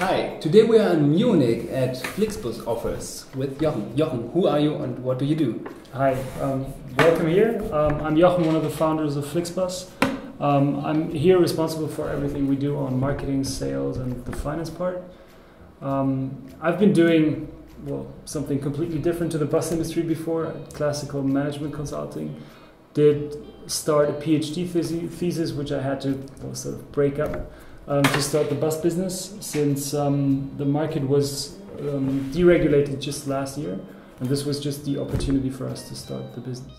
Hi, today we are in Munich at Flixbus office with Jochen. Jochen, who are you and what do you do? Hi, um, welcome here. Um, I'm Jochen, one of the founders of Flixbus. Um, I'm here responsible for everything we do on marketing, sales, and the finance part. Um, I've been doing well something completely different to the bus industry before, classical management consulting. Did start a PhD thesis, which I had to sort of break up um, to start the bus business since um, the market was um, deregulated just last year, and this was just the opportunity for us to start the business.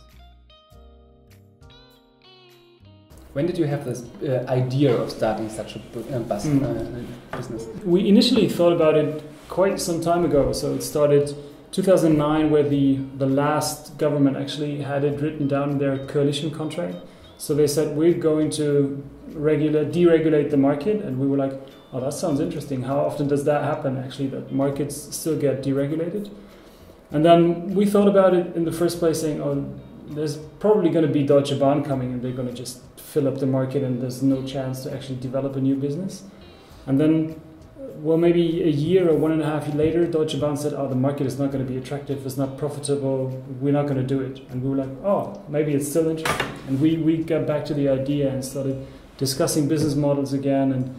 When did you have this uh, idea of starting such a uh, bus mm. uh, business? We initially thought about it quite some time ago. So it started 2009, where the, the last government actually had it written down in their coalition contract. So they said, we're going to regulate, deregulate the market. And we were like, oh, that sounds interesting. How often does that happen, actually, that markets still get deregulated? And then we thought about it in the first place, saying, oh, there's probably going to be Deutsche Bahn coming and they're going to just fill up the market and there's no chance to actually develop a new business. And then, well, maybe a year or one and a half later, Deutsche Bahn said, oh, the market is not going to be attractive, it's not profitable, we're not going to do it. And we were like, oh, maybe it's still interesting. And we, we got back to the idea and started discussing business models again. And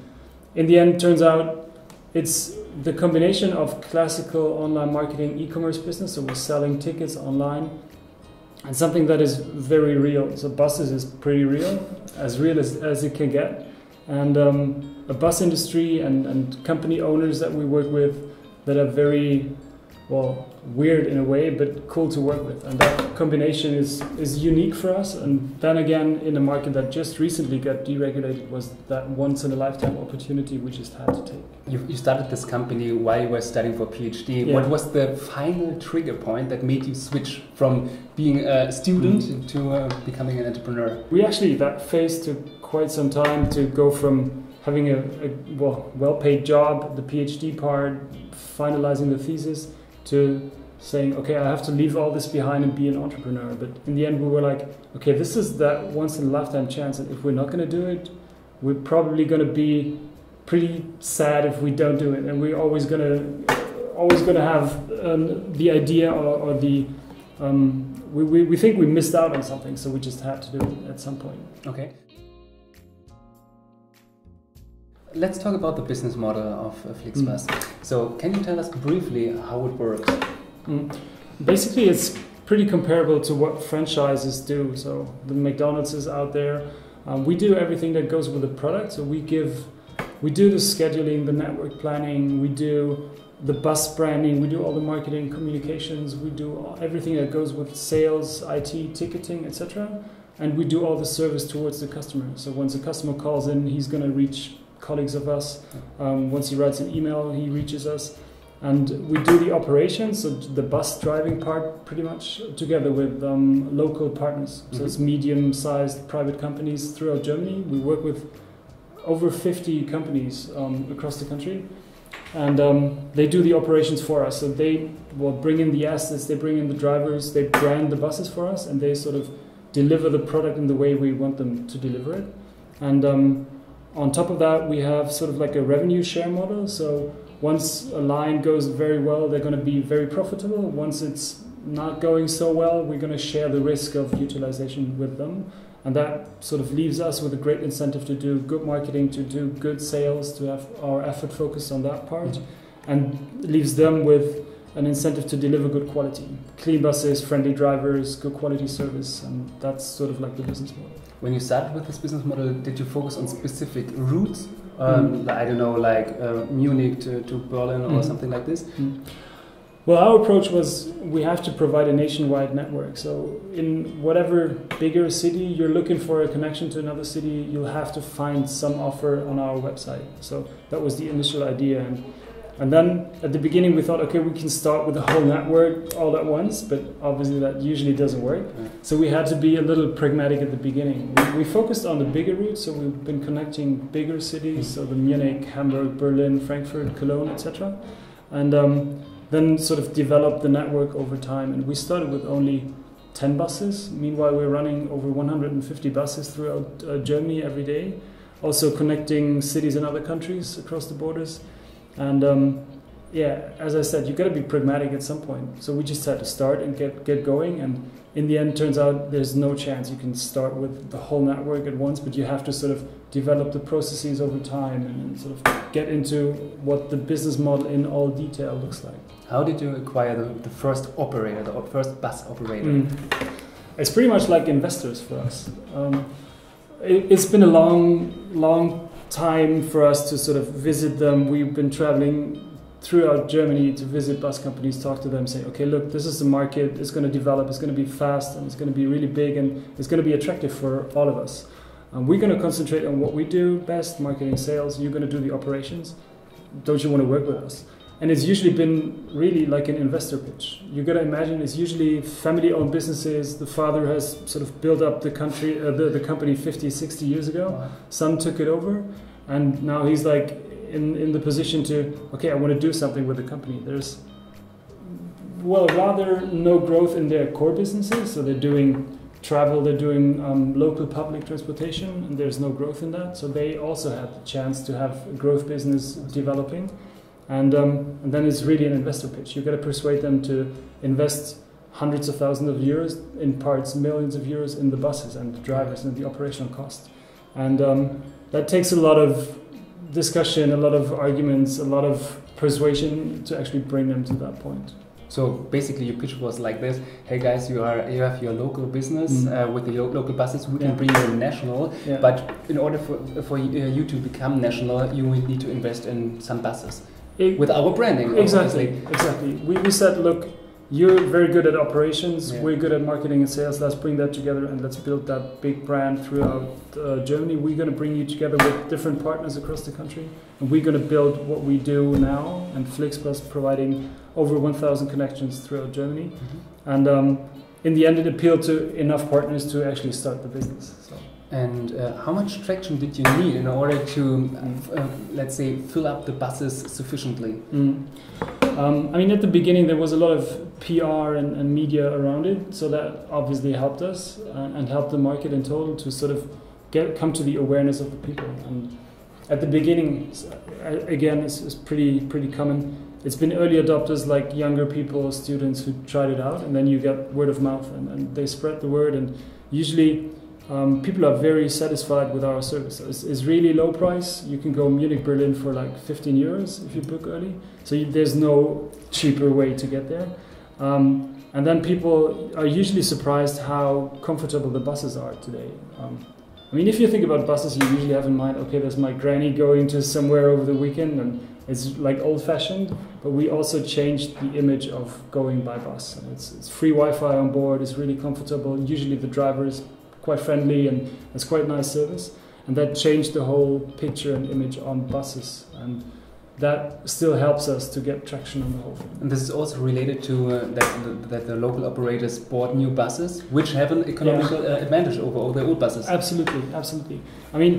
in the end, turns out it's the combination of classical online marketing e-commerce business, so we're selling tickets online, and something that is very real. So buses is pretty real, as real as, as it can get. And um, a bus industry and, and company owners that we work with that are very well, weird in a way, but cool to work with. And that combination is, is unique for us. And then again, in a market that just recently got deregulated, was that once in a lifetime opportunity we just had to take. You, you started this company while you were studying for PhD. Yeah. What was the final trigger point that made you switch from being a student mm -hmm. to uh, becoming an entrepreneur? We actually, that phase took quite some time to go from having a, a well, well-paid job, the PhD part, finalizing the thesis, to saying, okay, I have to leave all this behind and be an entrepreneur. But in the end, we were like, okay, this is that once in a lifetime chance. And if we're not going to do it, we're probably going to be pretty sad if we don't do it. And we're always going to always going to have um, the idea or, or the um, we, we, we think we missed out on something, so we just had to do it at some point. Okay. Let's talk about the business model of Flixbus. Mm. So, can you tell us briefly how it works? Mm. Basically, it's pretty comparable to what franchises do. So, the McDonald's is out there. Um, we do everything that goes with the product. So, we give, we do the scheduling, the network planning, we do the bus branding, we do all the marketing, communications, we do everything that goes with sales, IT, ticketing, etc. And we do all the service towards the customer. So once a customer calls in, he's going to reach colleagues of us. Um, once he writes an email, he reaches us. And we do the operations, so the bus driving part, pretty much together with um, local partners. So mm-hmm. it's medium sized private companies throughout Germany. We work with over 50 companies um, across the country. And um, they do the operations for us. So they will bring in the assets, they bring in the drivers, they brand the buses for us, and they sort of deliver the product in the way we want them to deliver it. And um, on top of that, we have sort of like a revenue share model. So once a line goes very well, they're going to be very profitable. Once it's not going so well, we're going to share the risk of utilization with them. And that sort of leaves us with a great incentive to do good marketing, to do good sales, to have our effort focused on that part, mm-hmm. and leaves them with an incentive to deliver good quality. Clean buses, friendly drivers, good quality service, and that's sort of like the business model. When you started with this business model, did you focus on specific routes? Um, mm. I don't know, like uh, Munich to, to Berlin or mm. something like this? Mm. Well, our approach was we have to provide a nationwide network. So, in whatever bigger city you're looking for a connection to another city, you'll have to find some offer on our website. So, that was the initial idea. And and then at the beginning, we thought, okay, we can start with the whole network all at once, but obviously that usually doesn't work. So we had to be a little pragmatic at the beginning. We, we, focused on the bigger routes, so we've been connecting bigger cities, so the Munich, Hamburg, Berlin, Frankfurt, Cologne, etc. And um, then sort of developed the network over time. And we started with only 10 buses. Meanwhile, we're running over 150 buses throughout uh, Germany every day, also connecting cities in other countries across the borders. And um, yeah, as I said, you've got to be pragmatic at some point. So we just had to start and get get going. And in the end, turns out there's no chance you can start with the whole network at once, but you have to sort of develop the processes over time and sort of get into what the business model in all detail looks like. How did you acquire the, the first operator, the first bus operator? Mm. It's pretty much like investors for us. Um, it, it's been a long, long time for us to sort of visit them. We've been traveling throughout Germany to visit bus companies, talk to them, say, okay, look, this is the market, it's going to develop, it's going to be fast, and it's going to be really big, and it's going to be attractive for all of us. We're going to concentrate on what we do best, marketing, sales. You're going to do the operations. Don't you want to work with us? And it's usually been really like an investor pitch. You got to imagine it's usually family-owned businesses. The father has sort of built up the country, uh, the, the company 50, 60 years ago. Son took it over, and now he's like in, in the position to, okay, I want to do something with the company. There's, well, rather no growth in their core businesses. So they're doing travel, they're doing um, local public transportation, and there's no growth in that. So they also had the chance to have a growth business developing. And, um, and then it's really an investor pitch. You've got to persuade them to invest hundreds of thousands of euros, in parts millions of euros, in the buses and the drivers and the operational cost. And um, that takes a lot of discussion, a lot of arguments, a lot of persuasion to actually bring them to that point. So basically, your pitch was like this: Hey guys, you are you have your local business mm. uh, with the local buses. We can bring you national, yeah. but in order for for you to become national, you need to invest in some buses it, with our branding. Exactly, obviously. exactly. We, we said, look, you're very good at operations. Yeah. We're good at marketing and sales. Let's bring that together and let's build that big brand throughout uh, Germany. We're going to bring you together with different partners across the country, and we're going to build what we do now. And Flixbus providing over 1,000 connections throughout Germany, mm-hmm. and um, in the end, it appealed to enough partners to actually start the business. So. And uh, how much traction did you need in order to, uh, let's say, fill up the buses sufficiently? Mm. Um, I mean, at the beginning, there was a lot of PR and, and media around it, so that obviously helped us and, uh, and, helped the market in total to sort of get come to the awareness of the people. And at the beginning, again, it's, it's pretty pretty common. It's been early adopters like younger people, students who tried it out, and then you get word of mouth, and, and they spread the word. And usually, um, people are very satisfied with our service. It's, it's, really low price. You can go Munich, Berlin for like 15 euros if you book early. So you, there's no cheaper way to get there. Um, and then people are usually surprised how comfortable the buses are today. Um, I mean, if you think about buses, you usually have in mind, okay, there's my granny going to somewhere over the weekend, and it's like old-fashioned. But we also changed the image of going by bus. It's, it's free Wi-Fi on board. It's really comfortable. Usually, the driver is quite friendly and it's quite nice service. And that changed the whole picture and image on buses. And that still helps us to get traction on the whole thing. And this is also related to uh, that, that the local operators bought new buses, which have an economical yeah. uh, advantage over all the old buses. Absolutely, absolutely. I mean,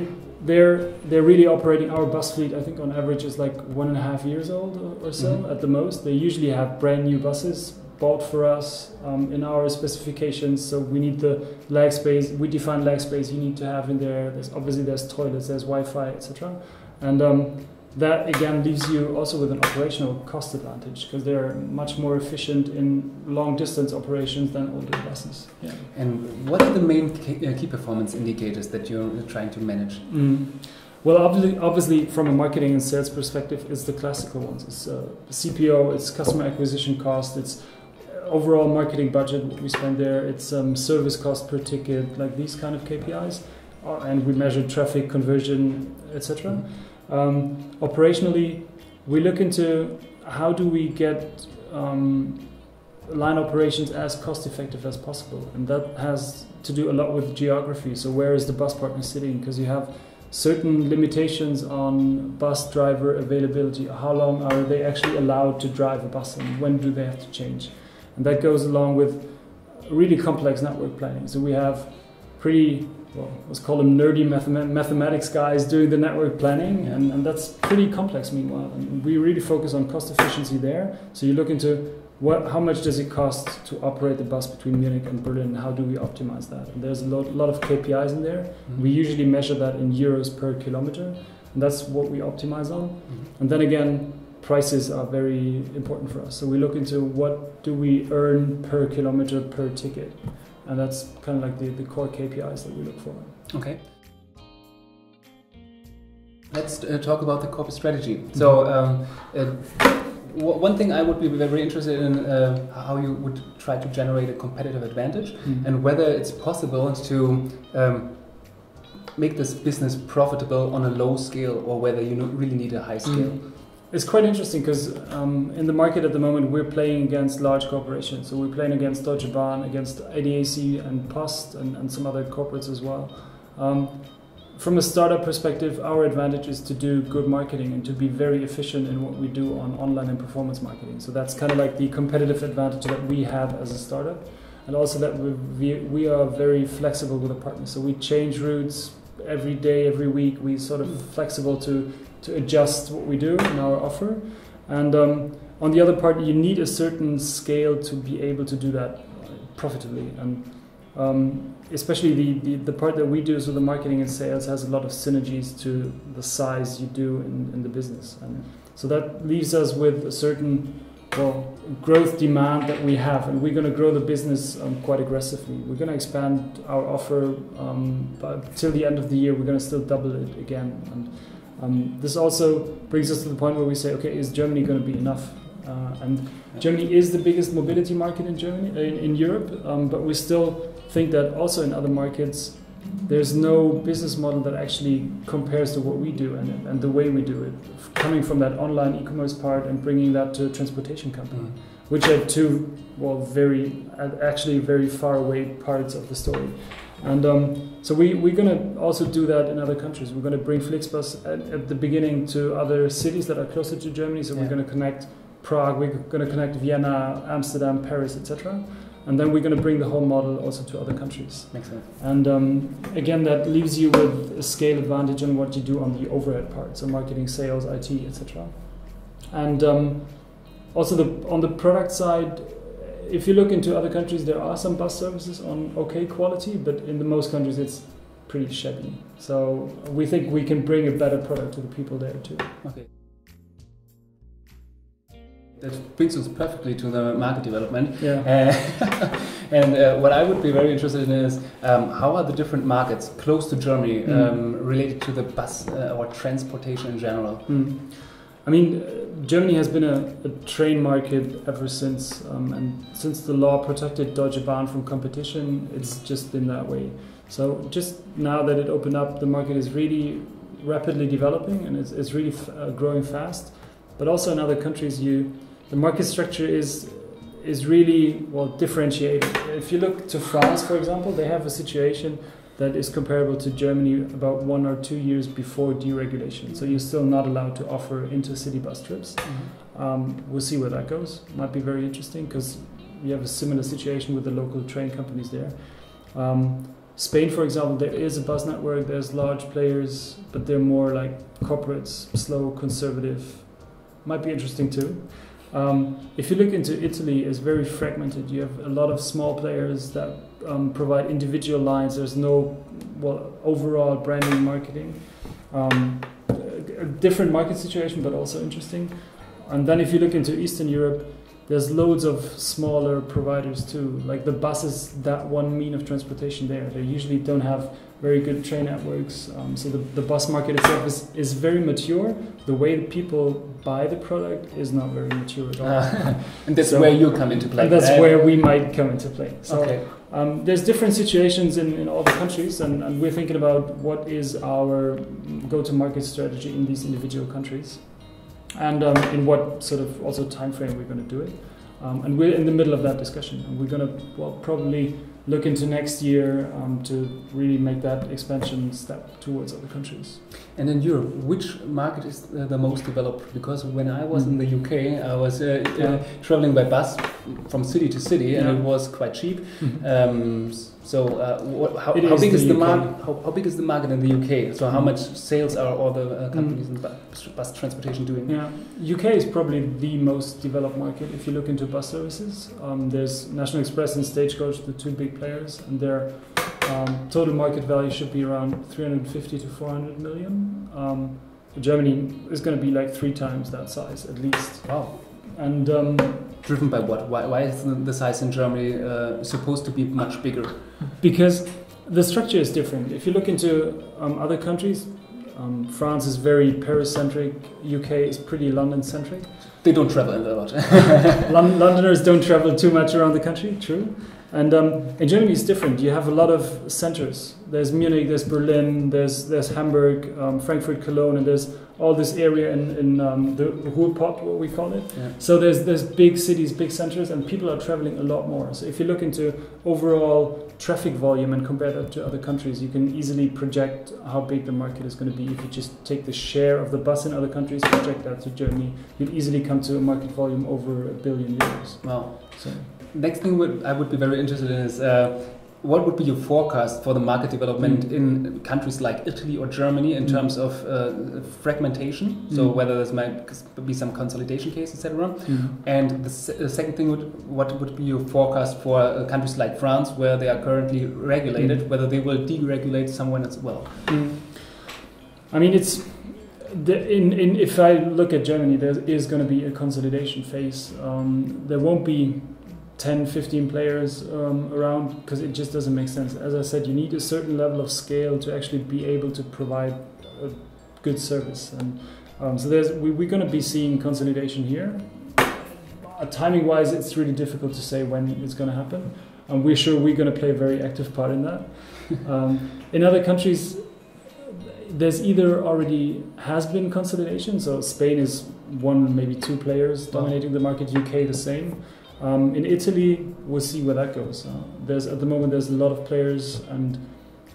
they're they're really operating our bus fleet. I think on average is like one and a half years old or, or so mm -hmm. at the most. They usually have brand new buses bought for us um, in our specifications. So we need the leg space. We define leg space you need to have in there. There's obviously there's toilets, there's Wi-Fi, etc. And um, that again leaves you also with an operational cost advantage because they're much more efficient in long distance operations than older buses. Yeah. And what are the main uh, key performance indicators that you're trying to manage? Mm. Well, obviously, obviously, from a marketing and sales perspective, it's the classical ones. It's uh, CPO, it's customer acquisition cost, it's overall marketing budget we spend there. It's um, service cost per ticket, like these kind of KPIs, uh, and we measure traffic conversion, etc. Um, operationally, we look into how do we get um, line operations as cost effective as possible, and that has to do a lot with geography. So where is the bus partner sitting? Because you have certain limitations on bus driver availability. How long are they actually allowed to drive a bus, and when do they have to change? And that goes along with really complex network planning. So we have pretty, well, let's call them nerdy mathematics guys doing the network planning, and, and that's pretty complex meanwhile. And we really focus on cost efficiency there. So you look into what, how much does it cost to operate the bus between Munich and Berlin? And how do we optimize that? And there's a lot, lot of KPIs in there. Mm-hmm. We usually measure that in euros per kilometer, and that's what we optimize on. Mm-hmm. And then again, prices are very important for us. So we look into what do we earn per kilometer per ticket, and that's kind of like the, the core KPIs that we look for. Okay. Let's uh, talk about the corporate strategy. So, um, uh, one thing I would be very interested in uh, how you would try to generate a competitive advantage, mm. and whether it's possible to um, make this business profitable on a low scale, or whether you really need a high scale. Mm. It's quite interesting because um, in the market at the moment we're playing against large corporations. So we're playing against Deutsche Bahn, against ADAC and Post, and, and some other corporates as well. Um, from a startup perspective, our advantage is to do good marketing and to be very efficient in what we do on online and performance marketing. So that's kind of like the competitive advantage that we have as a startup. And also that we, we, are very flexible with the partners. So we change routes every day, every week. We sort of flexible to, to adjust what we do in our offer. And um, on the other part, you need a certain scale to be able to do that profitably. And um, especially the, the, the, part that we do, so the marketing and sales has a lot of synergies to the size you do in, in the business. And so that leaves us with a certain well, growth demand that we have, and we're going to grow the business um, quite aggressively. We're going to expand our offer, um, but till the end of the year, we're going to still double it again. And um, this also brings us to the point where we say, okay, is Germany going to be enough? Uh, and Germany is the biggest mobility market in Germany in, in Europe, um, but we still think that also in other markets there's no business model that actually compares to what we do and, and the way we do it. Coming from that online e-commerce part and bringing that to a transportation company, mm. which are two well very actually very far away parts of the story. And um, so we, we're going to also do that in other countries. We're going to bring Flixbus at, at, the beginning to other cities that are closer to Germany. So yeah. we're going to connect Prague, we're going to connect Vienna, Amsterdam, Paris, etc. And then we're going to bring the whole model also to other countries. Makes sense. And um, again, that leaves you with a scale advantage on what you do on the overhead part, so marketing, sales, IT, etc. And um, also the, on the product side, if you look into other countries, there are some bus services on okay quality, but in the most countries it's pretty shabby. So we think we can bring a better product to the people there too. Okay. That brings us perfectly to the market development. Yeah. Uh, and uh, what I would be very interested in is um, how are the different markets close to Germany mm. um, related to the bus uh, or transportation in general? Mm. I mean, uh, Germany has been a, a train market ever since, um, and since the law protected Deutsche Bahn from competition, it's just been that way. So just now that it opened up, the market is really rapidly developing and it's, it's really uh, growing fast. But also in other countries, you the market structure is is really well differentiated. If you look to France, for example, they have a situation that is comparable to Germany about one or two years before deregulation. So you're still not allowed to offer intercity bus trips. Mm-hmm. Um, we'll see where that goes. Might be very interesting because we have a similar situation with the local train companies there. Um, Spain, for example, there is a bus network. There's large players, but they're more like corporates, slow, conservative. Might be interesting too. Um, if you look into Italy, it's very fragmented. You have a lot of small players that um, provide individual lines. There's no well overall branding marketing. Um, a different market situation, but also interesting. And then if you look into Eastern Europe, there's loads of smaller providers too. Like the bus is that one mean of transportation there. They usually don't have very good train networks. Um, so the, the bus market itself is, is very mature. The way people buy the product is not very mature at all. Uh, and that's so, where you come into play. And that's right? where we might come into play. So okay. um, there's different situations in, in all the countries, and, and we're thinking about what is our go-to-market strategy in these individual countries, and um, in what sort of also time frame we're going to do it. Um, and we're in the middle of that discussion, and we're going to well probably look into next year um, to really make that expansion step towards other countries. And in Europe, which market is the most developed? Because when I was in the UK, I was uh, uh, yeah. uh, traveling by bus from city to city, and yeah. it was quite cheap. Mm -hmm. um, so uh, what, how, how big is the, the market? How, how, big is the market in the UK? So how mm. much sales are all the uh, companies mm. in bus, bus, transportation doing? Yeah, UK is probably the most developed market. If you look into bus services, um, there's National Express and Stagecoach, the two big players, and their um, total market value should be around 350 to 400 million. Um, Germany is going to be like three times that size at least. Wow. And um, driven by what? Why, why is the size in Germany uh, supposed to be much bigger? Because the structure is different. If you look into um, other countries, um, France is very Paris-centric. UK is pretty London-centric. They don't travel a lot. Londoners don't travel too much around the country. True. And um, in Germany, it's different. You have a lot of centers. There's Munich, there's Berlin, there's there's Hamburg, um, Frankfurt, Cologne, and there's all this area in, in um, the Ruhrpott, what we call it. Yeah. So there's there's big cities, big centers, and people are traveling a lot more. So if you look into overall traffic volume and compare that to other countries, you can easily project how big the market is going to be. If you just take the share of the bus in other countries, project that to Germany, you'd easily come to a market volume over a billion euros. Wow. So next thing I would be very interested in is uh, what would be your forecast for the market development mm. in countries like Italy or Germany in mm. terms of uh, fragmentation? Mm. So whether there might be some consolidation case, etc. Mm. And the, se the, second thing would what would be your forecast for uh, countries like France, where they are currently regulated, mm. whether they will deregulate somewhere as well? Mm. I mean, it's the, in, in, if I look at Germany, there is going to be a consolidation phase. Um, there won't be 10, 15 players um, around because it just doesn't make sense. As I said, you need a certain level of scale to actually be able to provide a good service. And um, so there's, we, we're going to be seeing consolidation here. Uh, timing wise, it's really difficult to say when it's going to happen. And we're sure we're going to play a very active part in that. um, in other countries, there's either already has been consolidation, so Spain is one, maybe two players dominating the market, UK the same. Um, in Italy, we'll see where that goes. Uh, there's at the moment there's a lot of players, and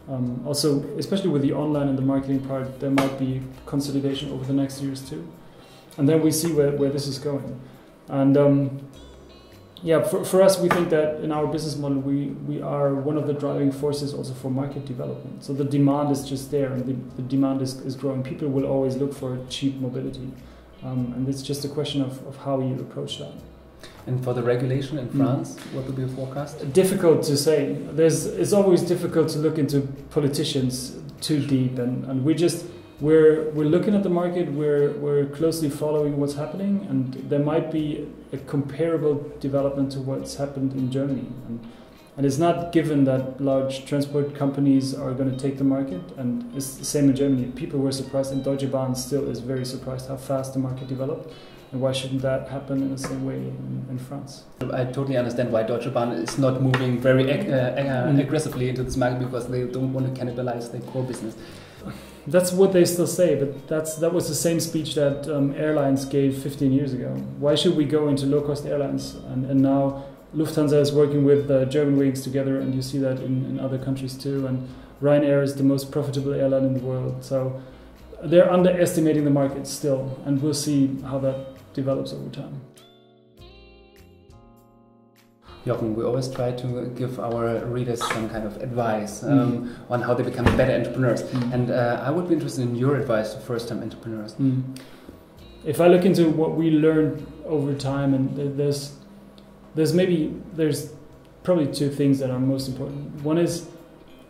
um, also especially with the online and the marketing part, there might be consolidation over the next years too. And then we see where, where this is going. And um, yeah, for, for us, we think that in our business model, we, we are one of the driving forces also for market development. So the demand is just there, and the, the demand is, is growing. People will always look for cheap mobility. Um, and it's just a question of, of how you approach that. And for the regulation in hmm. France, mm. what would be a forecast? Difficult to say. There's, it's always difficult to look into politicians too deep, and, and we just we're we're looking at the market. We're we're closely following what's happening, and there might be a comparable development to what's happened in Germany. And, and it's not given that large transport companies are going to take the market, and it's the same in Germany. People were surprised, and Deutsche Bahn still is very surprised how fast the market developed. And why shouldn't that happen in the same way in, in France? I totally understand why Deutsche Bahn is not moving very ag uh, mm. aggressively into this market because they don't want to cannibalize their core business. That's what they still say, but that's that was the same speech that um, airlines gave 15 years ago. Why should we go into low-cost airlines? And, and now Lufthansa is working with uh, Germanwings together, and you see that in, in other countries too. And Ryanair is the most profitable airline in the world. So they're underestimating the market still, and we'll see how that develops over time. Jochen, we always try to give our readers some kind of advice um, mm. on how they become better entrepreneurs. Mm. And uh, I would be interested in your advice to first time entrepreneurs. Mm. If I look into what we learned over time, and there's, there's maybe, there's probably two things that are most important. One is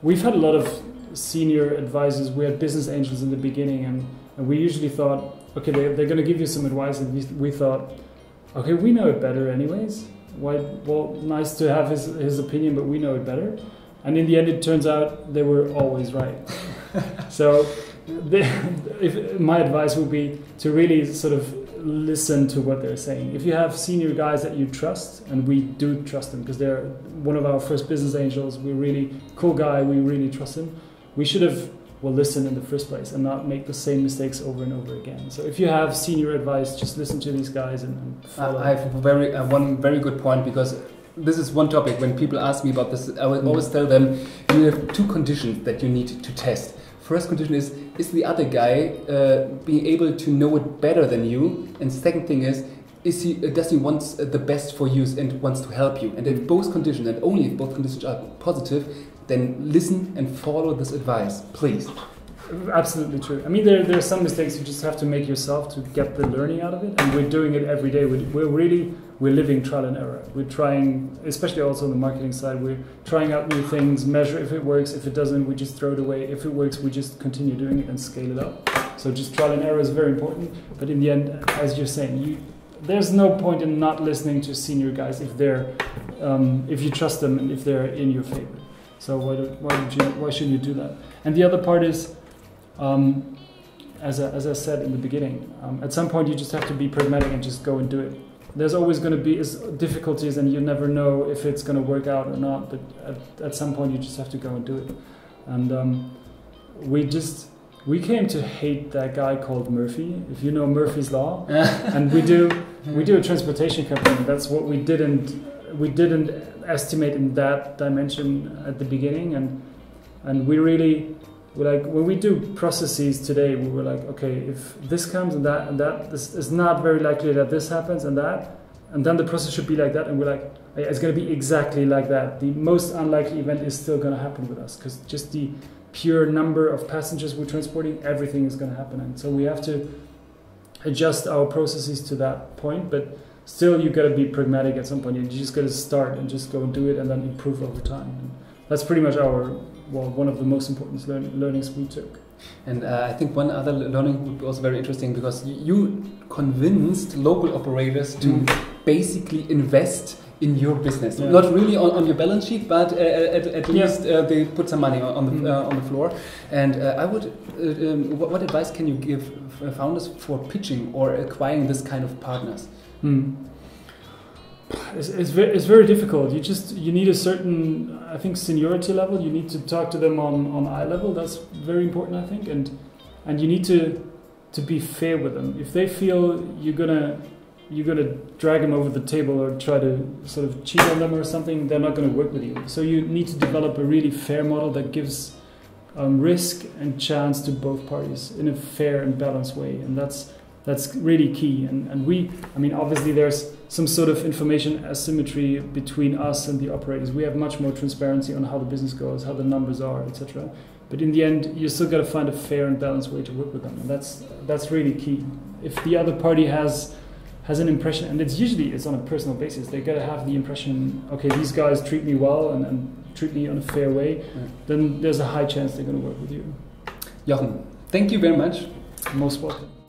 we've had a lot of senior advisors, we had business angels in the beginning, and, and we usually thought, okay, they, they're going to give you some advice, and we, we thought, okay, we know it better anyways. Why? Well, nice to have his his opinion, but we know it better. And in the end, it turns out they were always right. so, if my advice would be to really sort of listen to what they're saying. If you have senior guys that you trust, and we do trust them because they're one of our first business angels, we're really cool guy, we really trust him. We should have will listen in the first place and not make the same mistakes over and over again. So if you have senior advice, just listen to these guys and, and follow. I have very uh, one very good point because this is one topic when people ask me about this. I will always tell them you have two conditions that you need to test. First condition is is the other guy uh, being able to know it better than you, and second thing is is he uh, does he want uh, the best for you and wants to help you? And if both conditions and only if both conditions are positive, then listen and follow this advice, please. Absolutely true. I mean, there, there are some mistakes you just have to make yourself to get the learning out of it, and we're doing it every day. We're, we're really we're living trial and error. We're trying, especially also on the marketing side, we're trying out new things, measure if it works. If it doesn't, we just throw it away. If it works, we just continue doing it and scale it up. So just trial and error is very important. But in the end, as you're saying, you there's no point in not listening to senior guys if they're um, if you trust them and if they're in your favor. So why, do, why, you, why shouldn't you do that? And the other part is, um, as, I, as I said in the beginning, um, at some point you just have to be pragmatic and just go and do it. There's always going to be difficulties, and you never know if it's going to work out or not. But at, at some point you just have to go and do it. And um, we just we came to hate that guy called Murphy. If you know Murphy's Law, and we do we do a transportation company. That's what we didn't we didn't estimate in that dimension at the beginning, and and we really we like when we do processes today, we were like, okay, if this comes and that and that, this is not very likely that this happens and that, and then the process should be like that, and we're like, it's going to be exactly like that. The most unlikely event is still going to happen with us because just the pure number of passengers we're transporting, everything is going to happen, and so we have to adjust our processes to that point, but still you got to be pragmatic at some point. You just got to start and just go and do it, and then improve over time. And that's pretty much our well, one of the most important learn, learnings we took. And uh, I think one other learning would be also very interesting because you convinced local operators to mm. basically invest in your business. Yeah. Not really on, on your balance sheet, but uh, at, at least uh, they put some money on the, mm. on the floor. And uh, I would, uh, um, what, what, advice can you give founders for pitching or acquiring this kind of partners? Mm. It's, it's, very, it's very difficult. You just you need a certain I think seniority level. You need to talk to them on, on eye level. That's very important I think, and and you need to to be fair with them. If they feel you're gonna you're gonna drag them over the table or try to sort of cheat on them or something, they're not gonna work with you. So you need to develop a really fair model that gives um, risk and chance to both parties in a fair and balanced way, and that's that's really key. And, and we, I mean, obviously there's some sort of information asymmetry between us and the operators. We have much more transparency on how the business goes, how the numbers are, etc. But in the end, you still got to find a fair and balanced way to work with them, and that's that's really key. If the other party has has an impression, and it's usually it's on a personal basis. They got to have the impression, okay, these guys treat me well and, and treat me in a fair way. Yeah. Then there's a high chance they're going to work with you. Jochen, thank you very much. Most welcome.